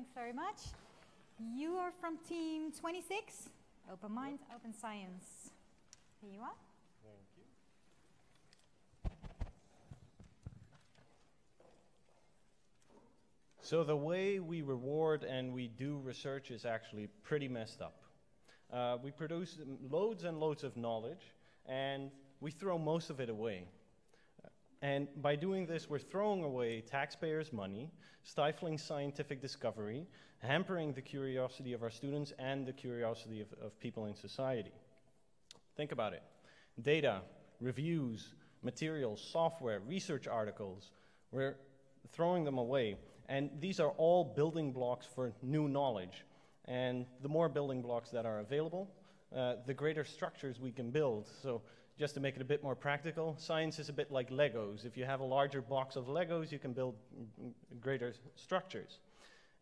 Thanks very much. You are from team 26, Open Mind, Open Science. Here you are. Thank you. So the way we reward and we do research is actually pretty messed up. Uh, we produce loads and loads of knowledge, and we throw most of it away. And by doing this, we're throwing away taxpayers' money, stifling scientific discovery, hampering the curiosity of our students and the curiosity of, of people in society. Think about it data, reviews, materials, software, research articles, we're throwing them away. And these are all building blocks for new knowledge. And the more building blocks that are available, uh, the greater structures we can build. So, just to make it a bit more practical, science is a bit like Legos. If you have a larger box of Legos, you can build greater structures.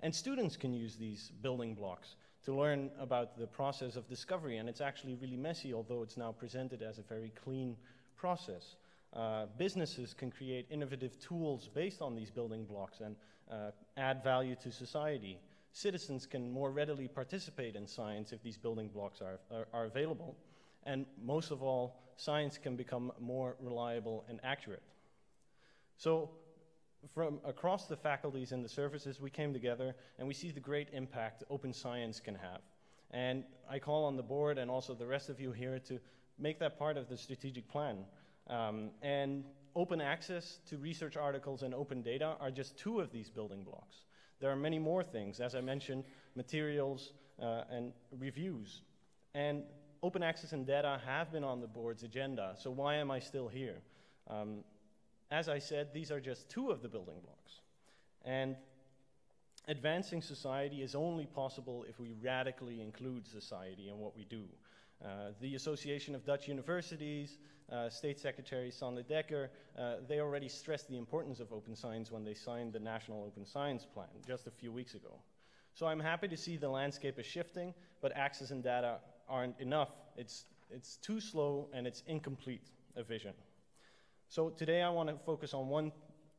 And students can use these building blocks to learn about the process of discovery. And it's actually really messy, although it's now presented as a very clean process. Uh, businesses can create innovative tools based on these building blocks and uh, add value to society citizens can more readily participate in science if these building blocks are, are, are available. And most of all, science can become more reliable and accurate. So, from across the faculties and the services, we came together and we see the great impact open science can have. And I call on the board and also the rest of you here to make that part of the strategic plan. Um, and open access to research articles and open data are just two of these building blocks. There are many more things, as I mentioned, materials uh, and reviews. And open access and data have been on the board's agenda, so why am I still here? Um, as I said, these are just two of the building blocks. And advancing society is only possible if we radically include society in what we do. Uh, the Association of Dutch Universities, uh, State Secretary Sander Dekker, uh, they already stressed the importance of open science when they signed the National Open Science Plan just a few weeks ago. So I'm happy to see the landscape is shifting, but access and data aren't enough. It's, it's too slow and it's incomplete, a vision. So today I want to focus on one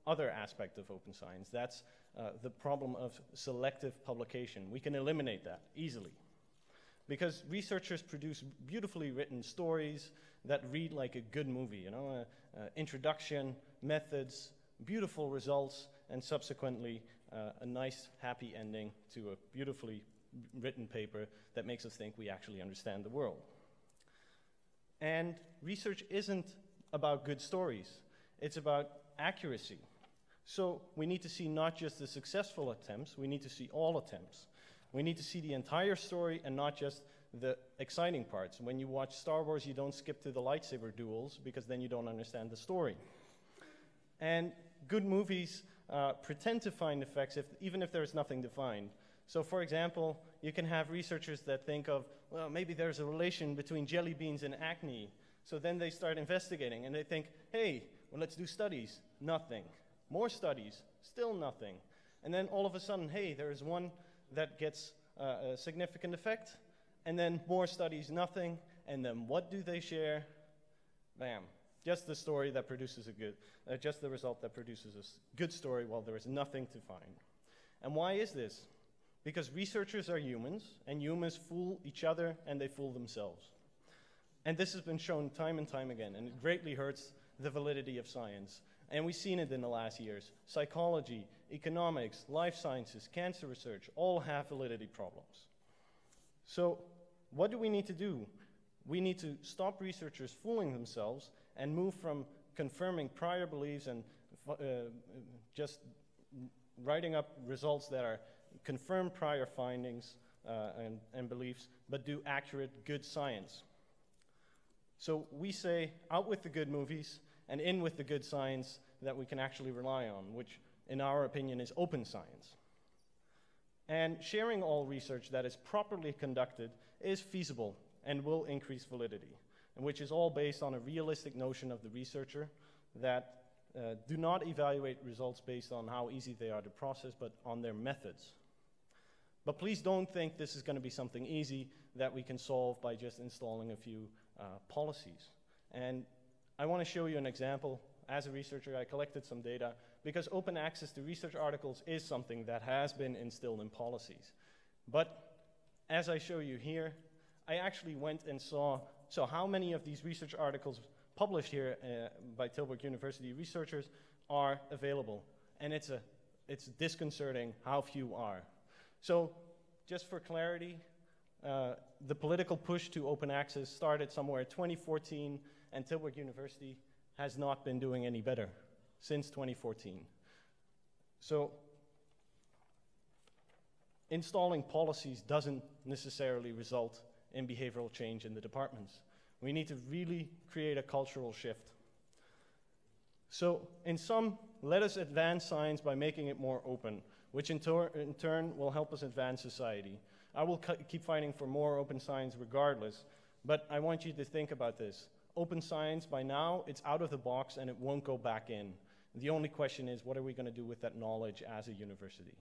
other aspect of open science. That's uh, the problem of selective publication. We can eliminate that easily because researchers produce beautifully written stories that read like a good movie, you know, uh, uh, introduction, methods, beautiful results, and subsequently uh, a nice, happy ending to a beautifully written paper that makes us think we actually understand the world. And research isn't about good stories, it's about accuracy. So we need to see not just the successful attempts, we need to see all attempts. We need to see the entire story and not just the exciting parts. When you watch Star Wars, you don't skip to the lightsaber duels because then you don't understand the story. And good movies uh, pretend to find effects if, even if there's nothing to find. So, for example, you can have researchers that think of, well, maybe there's a relation between jelly beans and acne. So then they start investigating and they think, hey, well, let's do studies. Nothing. More studies. Still nothing. And then all of a sudden, hey, there's one that gets uh, a significant effect, and then more studies, nothing, and then what do they share? Bam. Just the story that produces a good, uh, just the result that produces a good story while there is nothing to find. And why is this? Because researchers are humans, and humans fool each other and they fool themselves. And this has been shown time and time again, and it greatly hurts the validity of science. And we've seen it in the last years. Psychology, economics, life sciences, cancer research all have validity problems. So, what do we need to do? We need to stop researchers fooling themselves and move from confirming prior beliefs and uh, just writing up results that are confirm prior findings uh, and, and beliefs, but do accurate, good science. So we say out with the good movies, and in with the good science that we can actually rely on, which, in our opinion, is open science. And sharing all research that is properly conducted is feasible and will increase validity, and which is all based on a realistic notion of the researcher that uh, do not evaluate results based on how easy they are to process, but on their methods. But please don't think this is going to be something easy that we can solve by just installing a few uh, policies. And I want to show you an example as a researcher, I collected some data because open access to research articles is something that has been instilled in policies. But as I show you here, I actually went and saw so how many of these research articles published here uh, by Tilburg University researchers are available. And it's, a, it's disconcerting how few are. So just for clarity, uh, the political push to open access started somewhere in 2014, and Tilburg University has not been doing any better since 2014. So installing policies doesn't necessarily result in behavioral change in the departments. We need to really create a cultural shift. So, in sum, let us advance science by making it more open, which in, in turn will help us advance society. I will keep fighting for more open science regardless, but I want you to think about this. Open science, by now, it's out of the box and it won't go back in. The only question is, what are we going to do with that knowledge as a university?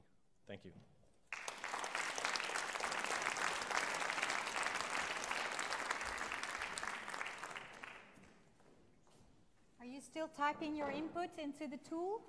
Thank you. Are you still typing your input into the tool?